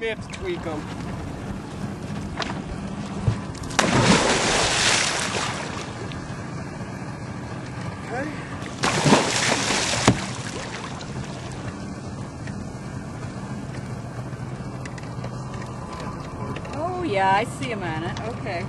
may have to tweak them. Okay. Oh yeah, I see him on it. Okay.